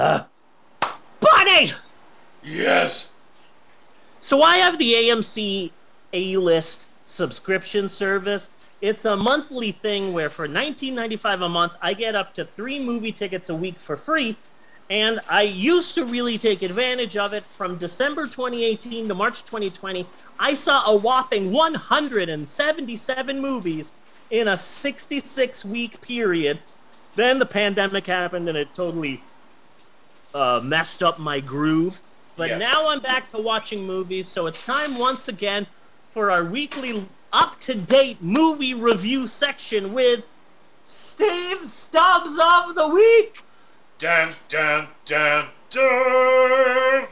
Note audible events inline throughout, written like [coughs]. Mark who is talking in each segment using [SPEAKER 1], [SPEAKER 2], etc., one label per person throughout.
[SPEAKER 1] Uh, Bonnie!
[SPEAKER 2] Yes.
[SPEAKER 1] So I have the AMC A List subscription service. It's a monthly thing where for $19.95 a month, I get up to three movie tickets a week for free. And I used to really take advantage of it from December 2018 to March 2020. I saw a whopping 177 movies in a 66 week period. Then the pandemic happened and it totally uh, messed up my groove. But
[SPEAKER 2] Yes.
[SPEAKER 1] now I'm back to watching movies, so it's time once again for our weekly up to date movie review section with Steve's Stubs of the Week.
[SPEAKER 2] Dun dun dun dun.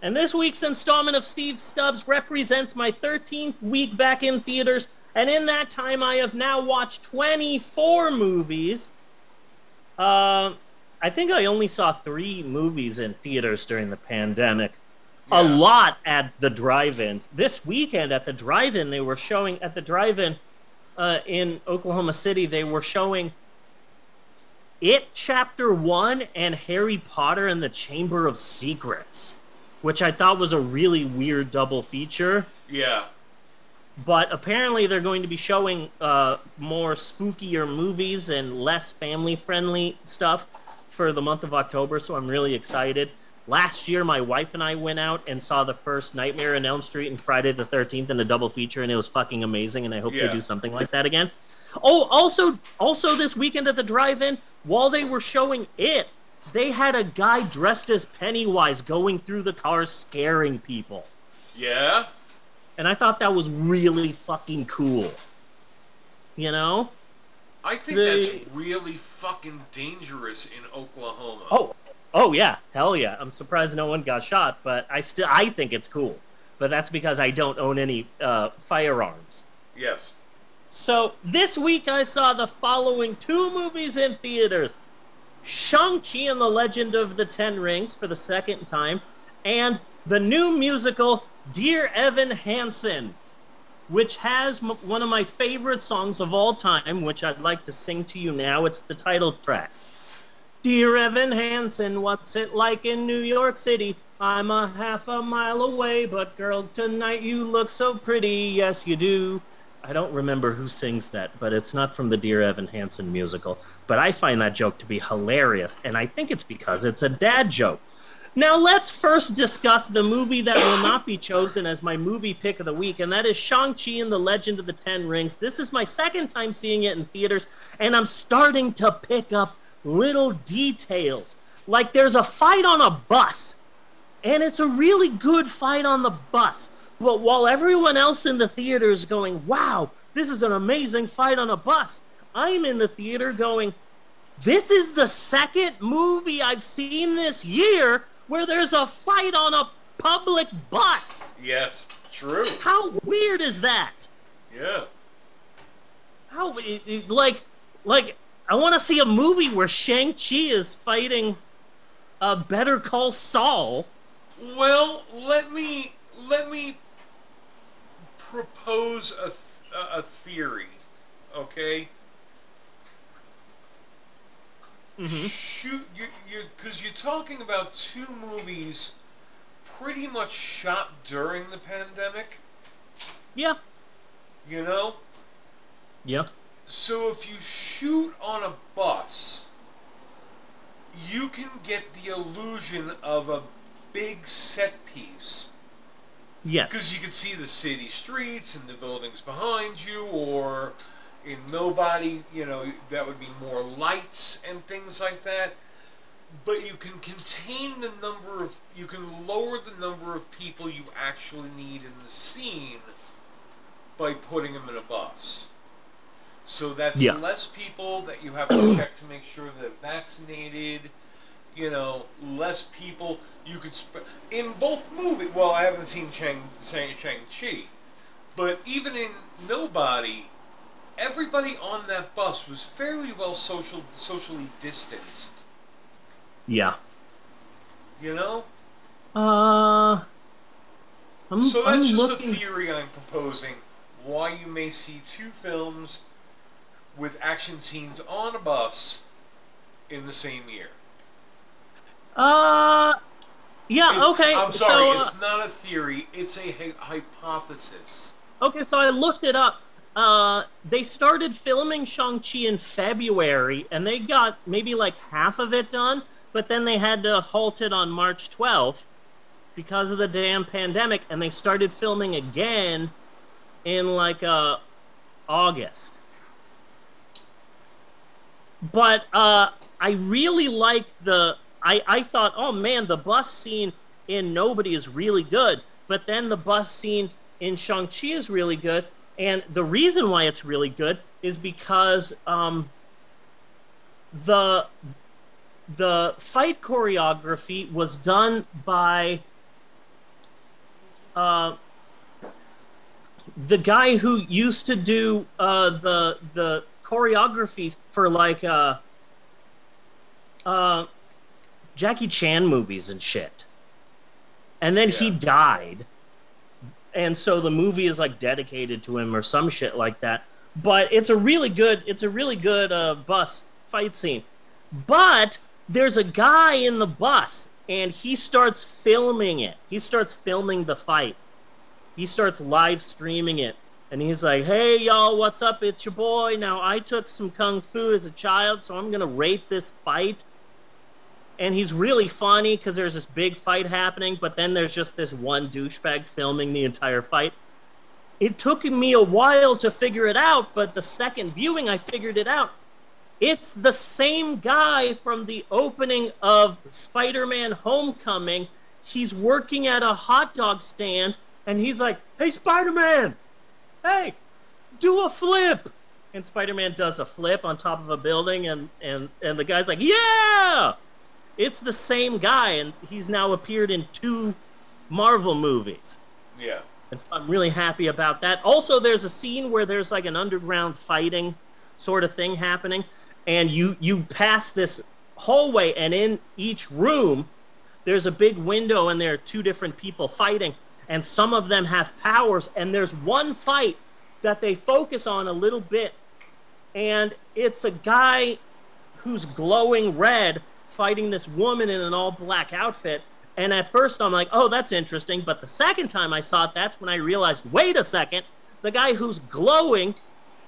[SPEAKER 1] And this week's installment of Steve's Stubs represents my 13th week back in theaters, and in that time I have now watched 24 movies. Uh, I think I only saw three movies in theaters during the pandemic. A lot at the drive-ins. This weekend at the drive-in, they were showing at the drive-in uh, in Oklahoma City. They were showing It Chapter One and Harry Potter and the Chamber of Secrets, which I thought was a really weird double feature.
[SPEAKER 2] Yeah.
[SPEAKER 1] But apparently, they're going to be showing uh, more spookier movies and less family-friendly stuff for the month of October. So I'm really excited. Last year, my wife and I went out and saw the first Nightmare on Elm Street and Friday the 13th in a double feature, and it was fucking amazing. And I hope
[SPEAKER 2] Yeah.
[SPEAKER 1] they do something like that again. Oh, also, also this weekend at the drive-in, while they were showing it, they had a guy dressed as Pennywise going through the cars scaring people.
[SPEAKER 2] Yeah.
[SPEAKER 1] And I thought that was really fucking cool. You know?
[SPEAKER 2] I think that's really fucking dangerous in Oklahoma.
[SPEAKER 1] Oh, oh yeah, hell yeah. I'm surprised no one got shot, but I still I think it's cool. But that's because I don't own any uh, firearms.
[SPEAKER 2] Yes.
[SPEAKER 1] So this week I saw the following two movies in theaters: Shang-Chi and the Legend of the Ten Rings for the second time, and the new musical Dear Evan Hansen, which has m- one of my favorite songs of all time, which I'd like to sing to you now. It's the title track. Dear Evan Hansen, what's it like in New York City? I'm a half a mile away, but girl, tonight you look so pretty. Yes, you do. I don't remember who sings that, but it's not from the Dear Evan Hansen musical. But I find that joke to be hilarious, and I think it's because it's a dad joke. Now, let's first discuss the movie that will not be chosen as my movie pick of the week, and that is Shang-Chi and the Legend of the Ten Rings. This is my second time seeing it in theaters, and I'm starting to pick up little details. Like there's a fight on a bus, and it's a really good fight on the bus. But while everyone else in the theater is going, wow, this is an amazing fight on a bus, I'm in the theater going, this is the second movie I've seen this year where there's a fight on a public bus.
[SPEAKER 2] Yes. True.
[SPEAKER 1] How weird is that?
[SPEAKER 2] Yeah.
[SPEAKER 1] How like like I want to see a movie where Shang Chi is fighting a Better Call Saul.
[SPEAKER 2] Well, let me let me propose a th- a theory. Okay. Mm-hmm. Shoot, you're you because you're talking about two movies, pretty much shot during the pandemic.
[SPEAKER 1] Yeah,
[SPEAKER 2] You know.
[SPEAKER 1] yeah,
[SPEAKER 2] So if you shoot on a bus, you can get the illusion of a big set piece.
[SPEAKER 1] Yes,
[SPEAKER 2] because you can see the city streets and the buildings behind you, or in Nobody, you know, that would be more lights and things like that. But you can contain the number of, you can lower the number of people you actually need in the scene by putting them in a bus. So that's
[SPEAKER 1] Yeah.
[SPEAKER 2] less people that you have to [clears throat] check to make sure they're vaccinated. You know, less people you could sp- in both movies. Well, I haven't seen Chang Shang Chi, but even in Nobody, everybody on that bus was fairly well social socially distanced.
[SPEAKER 1] yeah.
[SPEAKER 2] You know,
[SPEAKER 1] Uh, I'm,
[SPEAKER 2] so
[SPEAKER 1] I'm
[SPEAKER 2] that's just
[SPEAKER 1] looking.
[SPEAKER 2] a theory I'm proposing. Why you may see two films with action scenes on a bus in the same year.
[SPEAKER 1] Uh, yeah,
[SPEAKER 2] It's-
[SPEAKER 1] okay.
[SPEAKER 2] I'm sorry,
[SPEAKER 1] so, uh,
[SPEAKER 2] it's not a theory. It's a hy- hypothesis.
[SPEAKER 1] Okay, so I looked it up. Uh, they started filming Shang-Chi in February, and they got maybe like half of it done, but then they had to halt it on March 12th because of the damn pandemic, and they started filming again in like uh, August. But uh, I really liked the. I, I thought, oh man, the bus scene in Nobody is really good, but then the bus scene in Shang-Chi is really good. And the reason why it's really good is because um, the the fight choreography was done by uh, the guy who used to do uh, the the choreography for like uh, uh, Jackie Chan movies and shit. And then he died. And so the movie is like dedicated to him or some shit like that. But it's a really good it's a really good uh, bus fight scene. But there's a guy in the bus and he starts filming it. He starts filming the fight. He starts live streaming it. And he's like, hey, y'all, what's up? It's your boy. Now, I took some kung fu as a child, so I'm going to rate this fight. And he's really funny because there's this big fight happening, but then there's just this one douchebag filming the entire fight. It took me a while to figure it out, but the second viewing, I figured it out. It's the same guy from the opening of Spider Man Homecoming. He's working at a hot dog stand, and he's like, Hey, Spider Man! Hey, do a flip! And Spider Man does a flip on top of a building, and, and, and the guy's like, Yeah! It's the same guy, and he's now appeared in two Marvel movies.
[SPEAKER 2] Yeah.
[SPEAKER 1] And so I'm really happy about that. Also, there's a scene where there's like an underground fighting sort of thing happening, and you you pass this hallway, and in each room there's a big window, and there are two different people fighting, and some of them have powers, and there's one fight that they focus on a little bit, and it's a guy who's glowing red fighting this woman in an all black outfit. And at first I'm like, oh, that's interesting. But the second time I saw it, that's when I realized, wait a second, the guy who's glowing,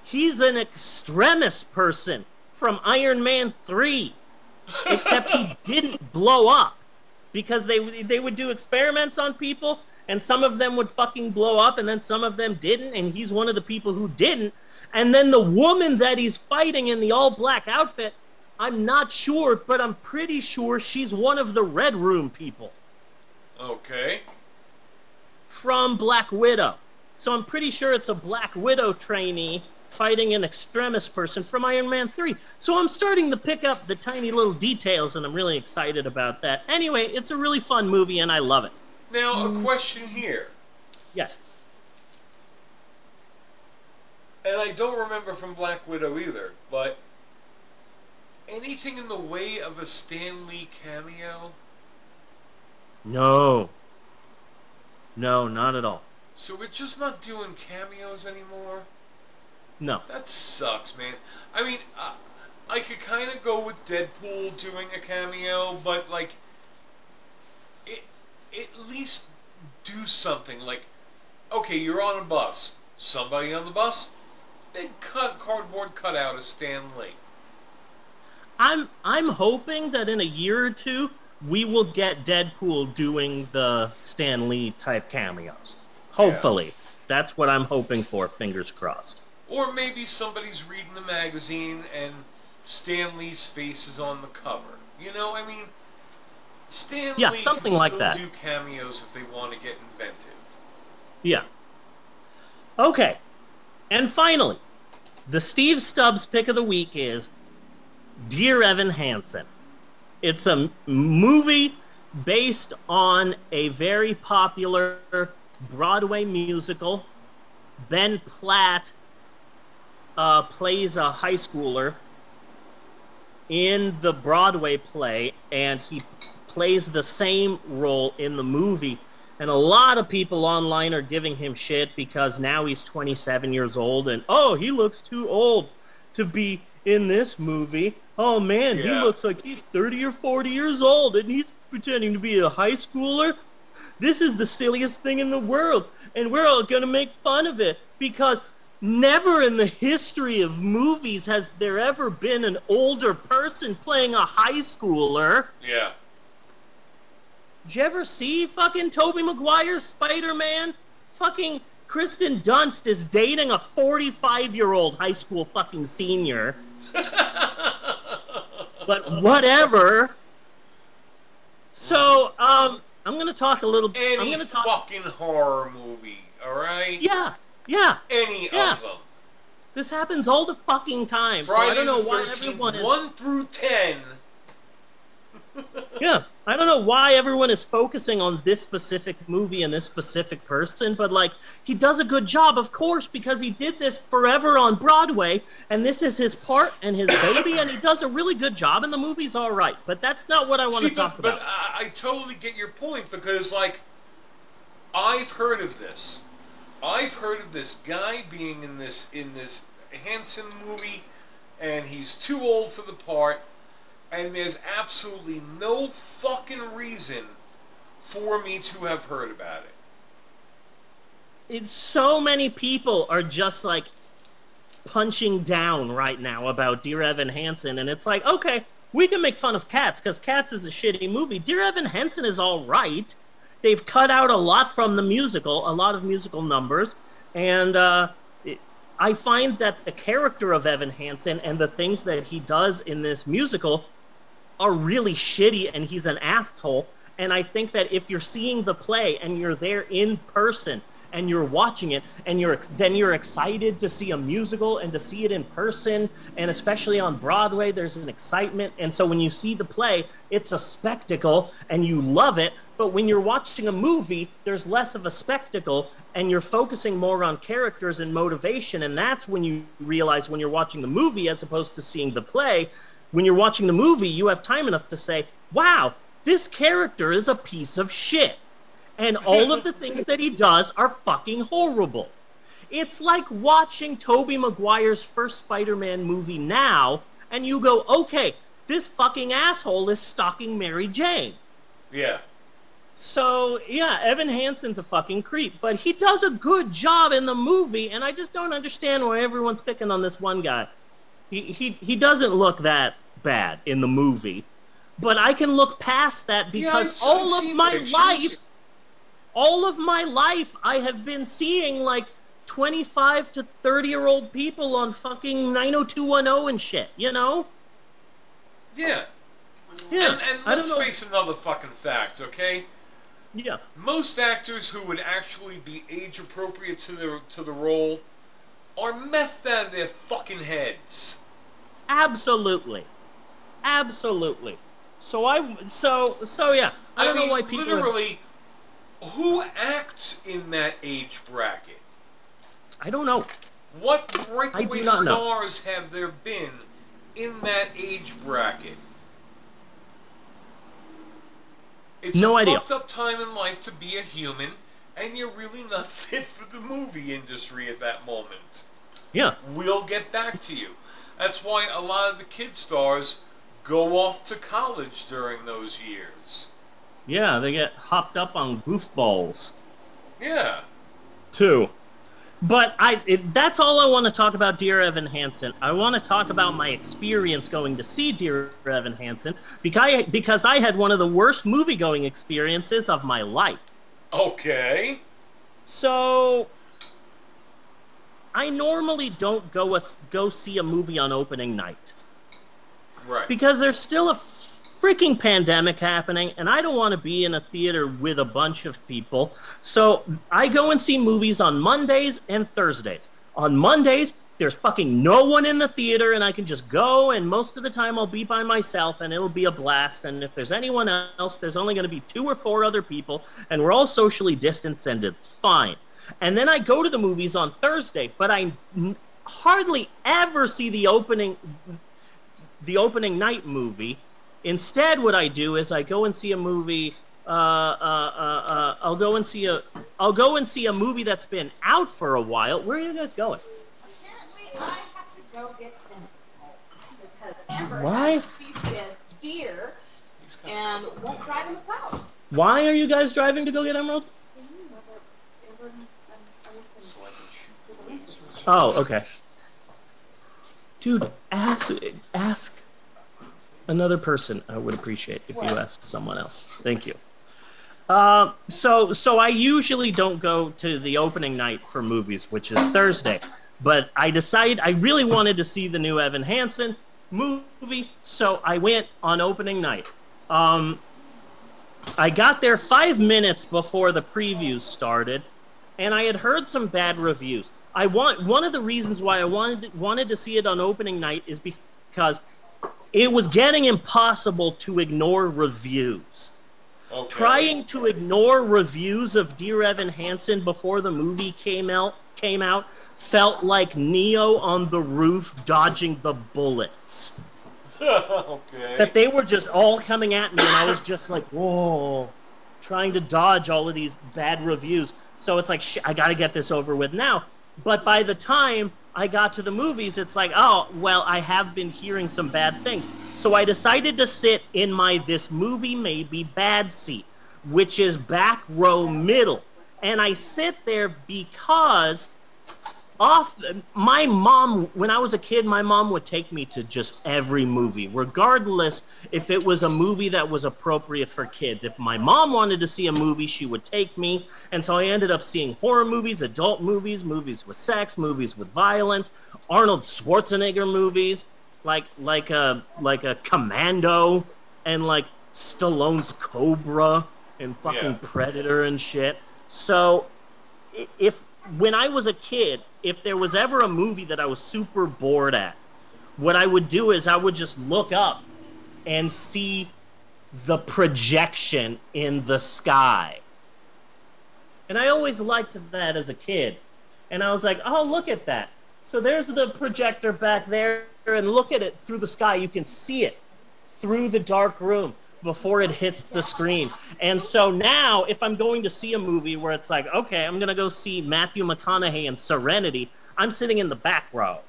[SPEAKER 1] he's an extremist person from Iron Man 3. Except he [laughs] didn't blow up. Because they they would do experiments on people, and some of them would fucking blow up, and then some of them didn't, and he's one of the people who didn't. And then the woman that he's fighting in the all black outfit, I'm not sure, but I'm pretty sure she's one of the Red Room people
[SPEAKER 2] Okay.
[SPEAKER 1] from Black Widow. So I'm pretty sure it's a Black Widow trainee fighting an extremist person from Iron Man 3. So I'm starting to pick up the tiny little details, and I'm really excited about that. Anyway, it's a really fun movie, and I love it.
[SPEAKER 2] Now, a mm. question here.
[SPEAKER 1] Yes.
[SPEAKER 2] And I don't remember from Black Widow either, but anything in the way of a Stan Lee cameo?
[SPEAKER 1] No. No, not at all.
[SPEAKER 2] So we're just not doing cameos anymore?
[SPEAKER 1] No.
[SPEAKER 2] That sucks, man. I mean, uh, I could kind of go with Deadpool doing a cameo, but like, it at least do something. Like, okay, you're on a bus. Somebody on the bus, big cut cardboard cutout of Stan Lee.
[SPEAKER 1] I'm I'm hoping that in a year or two we will get Deadpool doing the Stan Lee type cameos. Hopefully. That's what I'm hoping for, fingers crossed.
[SPEAKER 2] Or maybe somebody's reading the magazine and Stan Lee's face is on the cover. You know, I mean, Stan
[SPEAKER 1] Yeah,
[SPEAKER 2] Lee
[SPEAKER 1] something
[SPEAKER 2] can
[SPEAKER 1] like that.
[SPEAKER 2] do cameos if they want to get inventive.
[SPEAKER 1] Yeah. Okay. And finally, the Steve's Stubs pick of the week is Dear Evan Hansen. It's a movie based on a very popular Broadway musical. Ben Platt uh, plays a high schooler in the Broadway play, and he plays the same role in the movie. And a lot of people online are giving him shit because now he's 27 years old and oh, he looks too old to be in this movie. Oh man, he looks like he's 30 or 40 years old and he's pretending to be a high schooler. This is the silliest thing in the world, and we're all gonna make fun of it because never in the history of movies has there ever been an older person playing a high schooler.
[SPEAKER 2] Yeah.
[SPEAKER 1] Did you ever see fucking Tobey Maguire's Spider Man? Fucking Kirsten Dunst is dating a 45 year old high school fucking senior. [laughs] but whatever. So, um, I'm gonna talk a little. I'm
[SPEAKER 2] Any
[SPEAKER 1] gonna talk.
[SPEAKER 2] fucking horror movie, all right?
[SPEAKER 1] Yeah, yeah.
[SPEAKER 2] Any
[SPEAKER 1] Yeah.
[SPEAKER 2] of them.
[SPEAKER 1] This happens all the fucking time. so I
[SPEAKER 2] Friday
[SPEAKER 1] don't know
[SPEAKER 2] the
[SPEAKER 1] why
[SPEAKER 2] 13th,
[SPEAKER 1] everyone is.
[SPEAKER 2] 1 through 10.
[SPEAKER 1] Yeah, I don't know why everyone is focusing on this specific movie and this specific person, but like he does a good job, of course, because he did this forever on Broadway, and this is his part and his [coughs] baby, and he does a really good job, and the movie's all right. But that's not what I want
[SPEAKER 2] See,
[SPEAKER 1] to talk
[SPEAKER 2] but,
[SPEAKER 1] about.
[SPEAKER 2] but I, I totally get your point because, like, I've heard of this. I've heard of this guy being in this in this Hansen movie, and he's too old for the part, and there's absolutely no fucking reason for me to have heard about it.
[SPEAKER 1] it's so many people are just like punching down right now about Dear Evan Hansen, and it's like, okay, we can make fun of Cats because Cats is a shitty movie. Dear Evan Hansen is all right. They've cut out a lot from the musical, a lot of musical numbers, and uh, it, I find that the character of Evan Hansen and the things that he does in this musical are really shitty, and he's an asshole. And I think that if you're seeing the play and you're there in person and you're watching it and you're then you're excited to see a musical and to see it in person and especially on Broadway there's an excitement. And so when you see the play it's a spectacle and you love it. But when you're watching a movie there's less of a spectacle and you're focusing more on characters and motivation. And that's when you realize when you're watching the movie as opposed to seeing the play when you're watching the movie you have time enough to say wow this character is a piece of shit and all of the things that he does are fucking horrible. It's like watching Tobey Maguire's first Spider-Man movie now, and you go, okay, this fucking asshole is stalking Mary Jane.
[SPEAKER 2] Yeah.
[SPEAKER 1] So yeah, Evan Hansen's a fucking creep, but he does a good job in the movie, and I just don't understand why everyone's picking on this one guy. He he he doesn't look that bad in the movie, but I can look past that because
[SPEAKER 2] I've-
[SPEAKER 1] all of my
[SPEAKER 2] pictures.
[SPEAKER 1] life, all of my life, I have been seeing like 25 to 30 year old people on fucking 90210 and shit, you know?
[SPEAKER 2] Yeah.
[SPEAKER 1] Yeah.
[SPEAKER 2] And, and let's face another fucking fact, okay?
[SPEAKER 1] Yeah.
[SPEAKER 2] Most actors who would actually be age appropriate to the to the role are methed out of their fucking heads.
[SPEAKER 1] Absolutely. Absolutely. So I so so yeah. I don't
[SPEAKER 2] mean,
[SPEAKER 1] know why people
[SPEAKER 2] literally who acts in that age bracket?
[SPEAKER 1] I don't know.
[SPEAKER 2] What breakaway
[SPEAKER 1] not know.
[SPEAKER 2] stars have there been in that age bracket? It's
[SPEAKER 1] No
[SPEAKER 2] a
[SPEAKER 1] idea.
[SPEAKER 2] fucked up time in life to be a human, and you're really not [laughs] fit for the movie industry at that moment.
[SPEAKER 1] Yeah.
[SPEAKER 2] We'll get back to you. That's why a lot of the kid stars go off to college during those years.
[SPEAKER 1] Yeah, they get hopped up on goofballs
[SPEAKER 2] Yeah.
[SPEAKER 1] too. But I it, that's all I want to talk about Dear Evan Hansen. I want to talk about my experience going to see Dear Evan Hansen because I, because I had one of the worst movie going experiences of my life.
[SPEAKER 2] Okay.
[SPEAKER 1] So I normally don't go a, go see a movie on opening night
[SPEAKER 2] Right.
[SPEAKER 1] because there's still a freaking pandemic happening and I don't want to be in a theater with a bunch of people. So I go and see movies on Mondays and Thursdays. On Mondays, there's fucking no one in the theater and I can just go and most of the time I'll be by myself and it'll be a blast and if there's anyone else, there's only going to be two or four other people and we're all socially distanced and it's fine. And then I go to the movies on Thursday, but I hardly ever see the opening the opening night movie. Instead, what I do is I go and see a movie. Uh, uh, uh, uh, I'll go and see a. I'll go and see a movie that's been out for a while. Where are you guys going?
[SPEAKER 3] Apparently, I have to go get them because Aunt never
[SPEAKER 1] Why?
[SPEAKER 3] has deer and won't drive in the plow.
[SPEAKER 1] Why are you guys driving to go get Emerald?
[SPEAKER 2] so I can shoot the lasers.
[SPEAKER 1] Oh, okay. Dude, ask ask another person. I would appreciate if you asked someone else. Thank you. Uh, so so I usually don't go to the opening night for movies, which is Thursday. But I decided I really wanted to see the new Evan Hansen movie, so I went on opening night. Um, I got there five minutes before the previews started, and I had heard some bad reviews. I want one of the reasons why I wanted wanted to see it on opening night is because it was getting impossible to ignore reviews.
[SPEAKER 2] Okay.
[SPEAKER 1] Trying to ignore reviews of Dear Evan Hansen before the movie came out came out felt like Neo on the roof dodging the bullets [laughs]
[SPEAKER 2] okay.
[SPEAKER 1] that they were just all coming at me, and I was just like, whoa, trying to dodge all of these bad reviews. So it's like, sh- I got to get this over with now. But by the time I got to the movies, it's like, oh, well, I have been hearing some bad things. So I decided to sit in my This Movie May Be Bad seat, which is back row middle. And I sit there because off my mom when i was a kid my mom would take me to just every movie regardless if it was a movie that was appropriate for kids. If my mom wanted to see a movie she would take me. And so i ended up seeing horror movies adult movies movies with sex movies with violence arnold schwarzenegger movies like like a like a commando and like stallone's cobra and fucking
[SPEAKER 2] Yeah.
[SPEAKER 1] predator and shit. So if when I was a kid, if there was ever a movie that I was super bored at, what I would do is I would just look up and see the projection in the sky. And I always liked that as a kid. And I was like, oh, look at that. So there's the projector back there, and look at it through the sky. You can see it through the dark room before it hits the screen. And so now, if I'm going to see a movie where it's like, okay, I'm going to go see Matthew McConaughey in Serenity, I'm sitting in the back row.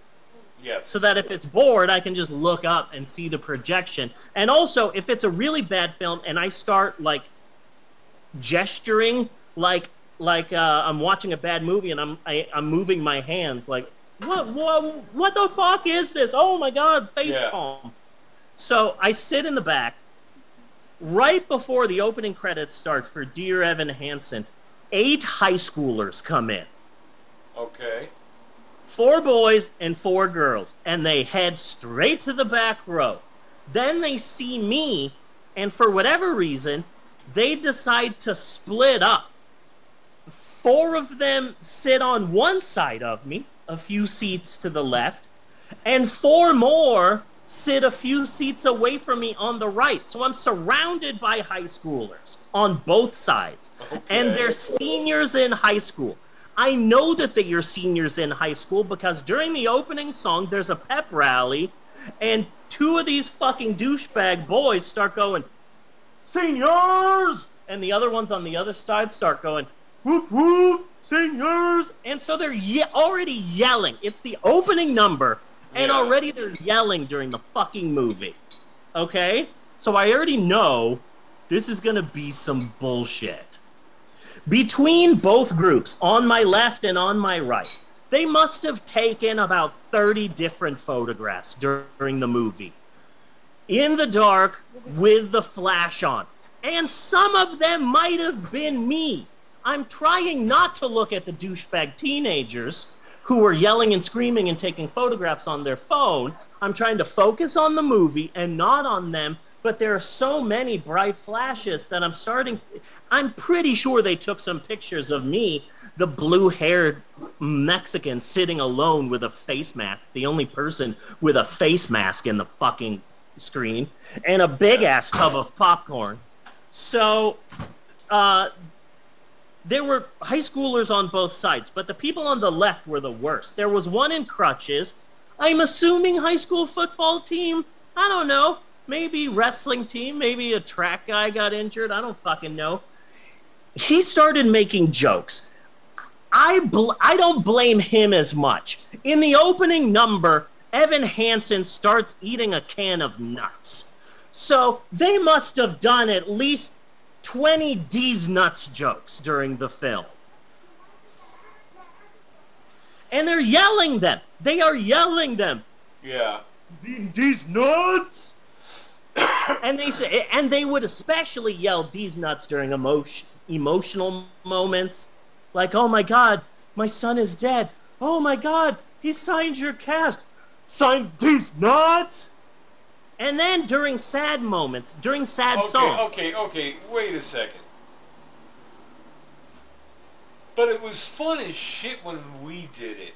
[SPEAKER 2] yes.
[SPEAKER 1] So that if it's bored, I can just look up and see the projection. And also, if it's a really bad film and I start like gesturing like like uh, I'm watching a bad movie and I'm I, I'm moving my hands like what what what the fuck is this? Oh my god, face
[SPEAKER 2] Yeah.
[SPEAKER 1] palm. So I sit in the back right before the opening credits start for Dear Evan Hansen. Eight high schoolers come in
[SPEAKER 2] okay.
[SPEAKER 1] four boys and four girls, and they head straight to the back row. Then they see me, and for whatever reason, they decide to split up. Four of them sit on one side of me, a few seats to the left, and four more sit a few seats away from me on the right. So I'm surrounded by high schoolers on both sides. And they're seniors in high school. I know that they are seniors in high school because during the opening song, there's a pep rally, and two of these fucking douchebag boys start going, Seniors! And the other ones on the other side start going, Whoop whoop, seniors! And so they're ye- already yelling. It's the opening number, and already they're yelling during the fucking movie. Okay? So I already know this is gonna be some bullshit. Between both groups, on my left and on my right, they must have taken about 30 different photographs during the movie. In the dark with the flash on. And some of them might have been me. I'm trying not to look at the douchebag teenagers who were yelling and screaming and taking photographs on their phone. I'm trying to focus on the movie and not on them. But there are so many bright flashes that I'm starting. I'm pretty sure they took some pictures of me, the blue haired Mexican sitting alone with a face mask, the only person with a face mask in the fucking screen, and a big ass tub of popcorn. So, uh, there were high schoolers on both sides, but the people on the left were the worst. There was one in crutches. I'm assuming high school football team. I don't know. Maybe wrestling team. Maybe a track guy got injured. I don't fucking know. He started making jokes. I bl- I don't blame him as much. In the opening number, Evan Hansen starts eating a can of nuts. So they must have done at least 20 D's nuts jokes during the film. And they're yelling them. They are yelling them.
[SPEAKER 2] Yeah.
[SPEAKER 1] These nuts. and they say, and they would especially yell "these nuts" during emotion, emotional moments, like, "Oh my God, my son is dead. Oh my God, he signed your cast. Signed these nuts." And then during sad moments, during sad
[SPEAKER 2] Okay,
[SPEAKER 1] songs,
[SPEAKER 2] okay, okay. Okay, wait a second. But it was fun as shit when we did it.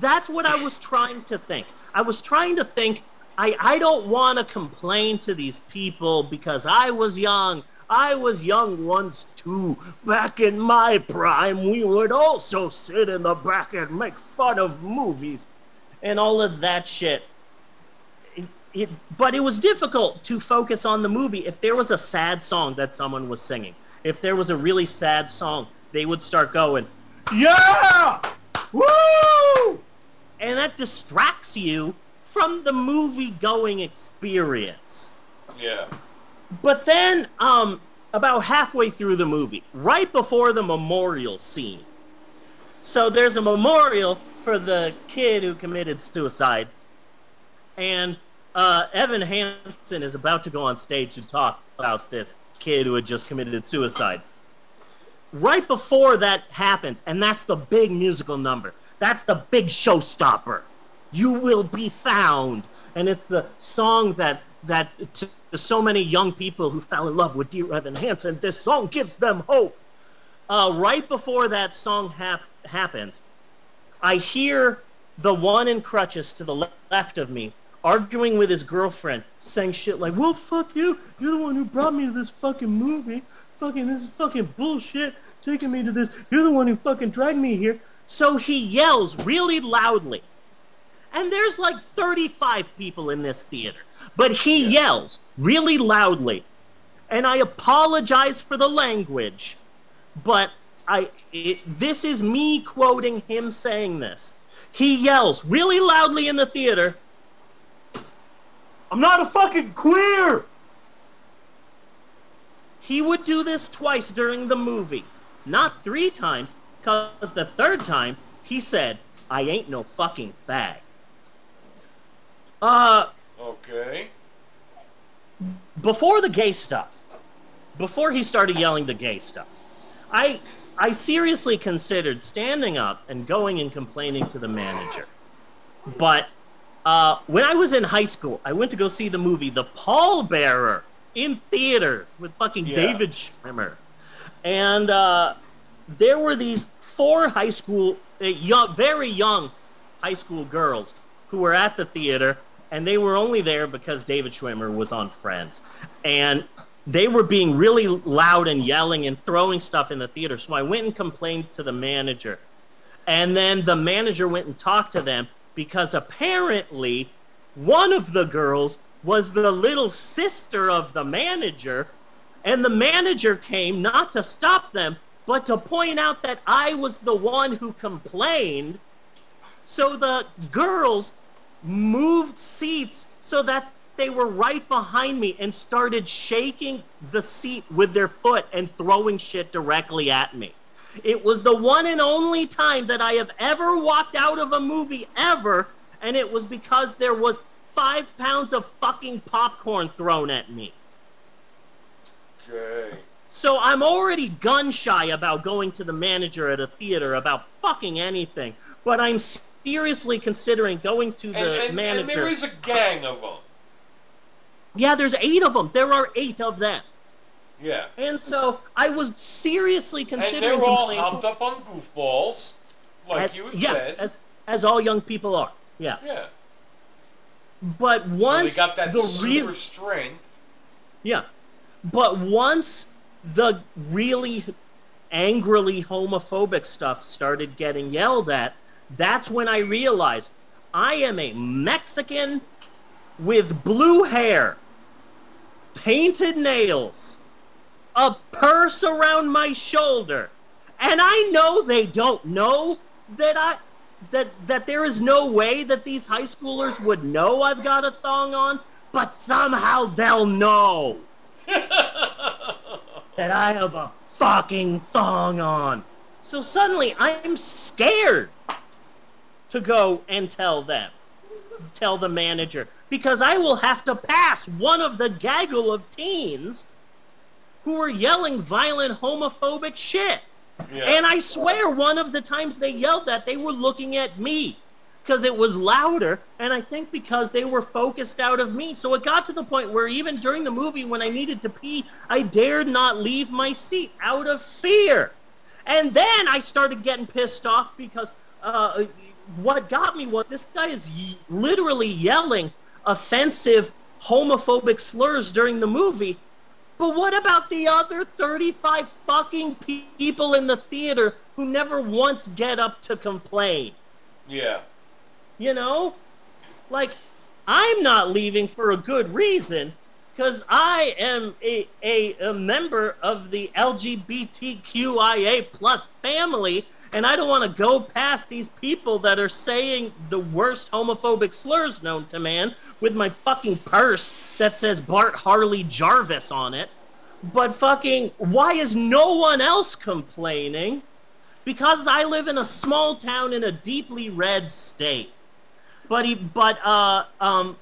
[SPEAKER 1] that's what I was trying to think. I was trying to think. I, I don't want to complain to these people because I was young. I was young once too. Back in my prime, we would also sit in the back and make fun of movies and all of that shit. It, it, but it was difficult to focus on the movie if there was a sad song that someone was singing. If there was a really sad song, they would start going, Yeah! Woo! And that distracts you from the movie going experience.
[SPEAKER 2] Yeah.
[SPEAKER 1] But then, um, about halfway through the movie, right before the memorial scene, so there's a memorial for the kid who committed suicide, and uh, Evan Hansen is about to go on stage to talk about this kid who had just committed suicide. Right before that happens, and that's the big musical number. That's the big showstopper. You will be found, and it's the song that that to so many young people who fell in love with Dear Evan Hansen, this song gives them hope. Uh, right before that song hap- happens, I hear the one in crutches to the le- left of me arguing with his girlfriend, saying shit like, "Well, fuck you. You're the one who brought me to this fucking movie. Fucking this is fucking bullshit. Taking me to this. You're the one who fucking dragged me here." So he yells really loudly. And there's like 35 people in this theater. But he yells really loudly. And I apologize for the language, but I it, this is me quoting him saying this. He yells really loudly in the theater, I'm not a fucking queer. He would do this twice during the movie. Not three times, because the third time he said, I ain't no fucking fag. Uh,
[SPEAKER 2] Okay.
[SPEAKER 1] before the gay stuff, before he started yelling the gay stuff, I I seriously considered standing up and going and complaining to the manager. But uh, when I was in high school, I went to go see the movie The Pallbearer in theaters with fucking
[SPEAKER 2] Yeah.
[SPEAKER 1] David Schwimmer, and uh, there were these four high school, uh, young, very young high school girls who were at the theater, and they were only there because David Schwimmer was on Friends, and they were being really loud and yelling and throwing stuff in the theater. So I went and complained to the manager, and then the manager went and talked to them because apparently one of the girls was the little sister of the manager, and the manager came not to stop them, but to point out that I was the one who complained. So the girls moved seats so that they were right behind me and started shaking the seat with their foot and throwing shit directly at me. It was the one and only time that I have ever walked out of a movie ever, and it was because there was five pounds of fucking popcorn thrown at me.
[SPEAKER 2] Okay.
[SPEAKER 1] So I'm already gun shy about going to the manager at a theater about fucking anything, but I'm seriously considering going to the
[SPEAKER 2] And, and, and there is a gang of them.
[SPEAKER 1] yeah, there's eight of them. There are eight of them.
[SPEAKER 2] Yeah.
[SPEAKER 1] And so I was seriously considering.
[SPEAKER 2] And they're all hopped up on goofballs, like
[SPEAKER 1] at-
[SPEAKER 2] you had
[SPEAKER 1] yeah,
[SPEAKER 2] said.
[SPEAKER 1] as as all young people are. Yeah.
[SPEAKER 2] yeah.
[SPEAKER 1] But once
[SPEAKER 2] so they got that
[SPEAKER 1] the
[SPEAKER 2] super
[SPEAKER 1] real
[SPEAKER 2] strength.
[SPEAKER 1] Yeah. But once the really angrily homophobic stuff started getting yelled at, that's when I realized I am a Mexican with blue hair, painted nails, a purse around my shoulder. And I know they don't know that I that that there is no way that these high schoolers would know I've got a thong on, but somehow they'll know [laughs] that I have a fucking thong on. So suddenly I'm scared to go and tell them, tell the manager, because I will have to pass one of the gaggle of teens who were yelling violent homophobic shit.
[SPEAKER 2] Yeah.
[SPEAKER 1] And I swear, one of the times they yelled that, they were looking at me because it was louder, and I think because they were focused out of me. So it got to the point where even during the movie, when I needed to pee, I dared not leave my seat out of fear. And then I started getting pissed off because uh, what got me was this guy is y- literally yelling offensive homophobic slurs during the movie. But what about the other 35 fucking people in the theater who never once get up to complain?
[SPEAKER 2] yeah.
[SPEAKER 1] You know? Like, I'm not leaving for a good reason because I am a, a, a member of the LGBTQIA plus family and I don't want to go past these people that are saying the worst homophobic slurs known to man with my fucking purse that says Bart Harley Jarvis on it. But fucking, why is no one else complaining? Because I live in a small town in a deeply red state. But he, but uh, um,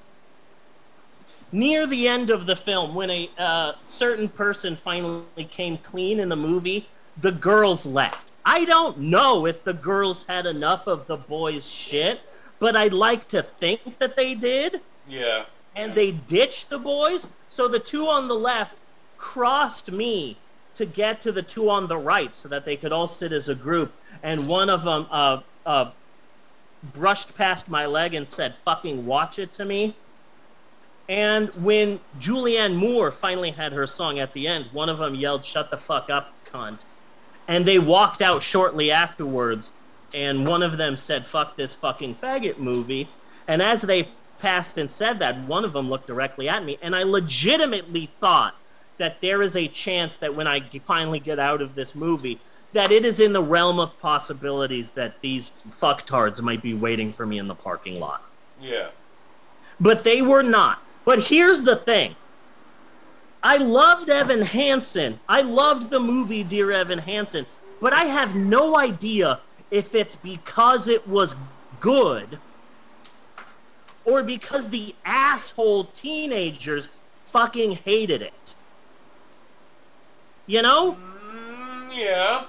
[SPEAKER 1] near the end of the film, when a uh, certain person finally came clean in the movie, the girls left. I don't know if the girls had enough of the boys' shit, but I'd like to think that they did
[SPEAKER 2] Yeah.
[SPEAKER 1] and they ditched the boys. So the two on the left crossed me to get to the two on the right so that they could all sit as a group. And one of them uh, uh, brushed past my leg and said, fucking watch it to me. And when Julianne Moore finally had her song at the end, one of them yelled, shut the fuck up, cunt. And they walked out shortly afterwards, and one of them said, fuck this fucking faggot movie. And as they passed and said that, one of them looked directly at me, and I legitimately thought that there is a chance that when I finally get out of this movie, that it is in the realm of possibilities that these fucktards might be waiting for me in the parking lot.
[SPEAKER 2] Yeah.
[SPEAKER 1] But they were not. But here's the thing. I loved Evan Hansen. I loved the movie Dear Evan Hansen, but I have no idea if it's because it was good or because the asshole teenagers fucking hated it. You know?
[SPEAKER 2] Mm, yeah.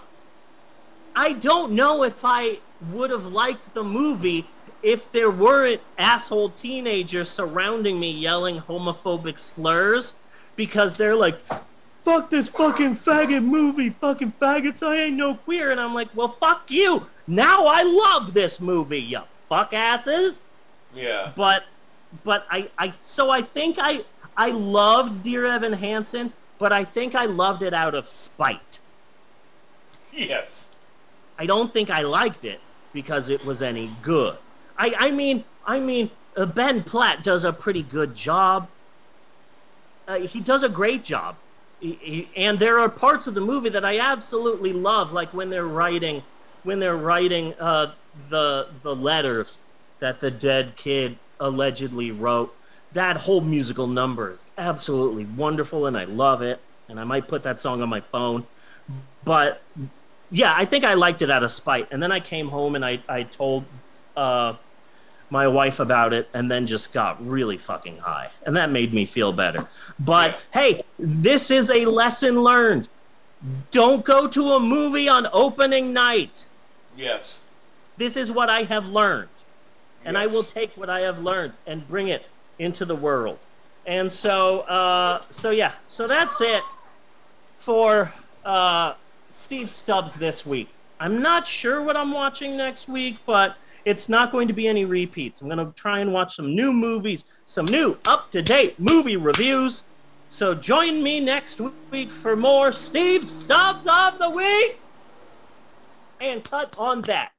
[SPEAKER 1] I don't know if I would have liked the movie if there weren't asshole teenagers surrounding me yelling homophobic slurs because they're like, fuck this fucking faggot movie, fucking faggots, I ain't no queer. And I'm like, well, fuck you. Now I love this movie, you fuck asses.
[SPEAKER 2] Yeah.
[SPEAKER 1] But, but I, I, so I think I, I loved Dear Evan Hansen, but I think I loved it out of spite.
[SPEAKER 2] Yes.
[SPEAKER 1] I don't think I liked it because it was any good. I, I mean, I mean, uh, Ben Platt does a pretty good job. Uh, he does a great job, He- he- and there are parts of the movie that I absolutely love, like when they're writing, when they're writing uh, the the letters that the dead kid allegedly wrote. That whole musical number is absolutely wonderful, and I love it. And I might put that song on my phone, but yeah, I think I liked it out of spite. And then I came home and I, I told uh, my wife about it and then just got really fucking high. And that made me feel better. But hey, this is a lesson learned. Don't go to a movie on opening night.
[SPEAKER 2] Yes.
[SPEAKER 1] This is what I have learned. And I will take what I have learned and bring it into the world. And so, uh, so yeah, so that's it for uh, Steve's Stubs this week. I'm not sure what I'm watching next week, but it's not going to be any repeats. I'm going to try and watch some new movies, some new up to date movie reviews. So join me next week for more Steve's Stubs of the Week. And cut on that.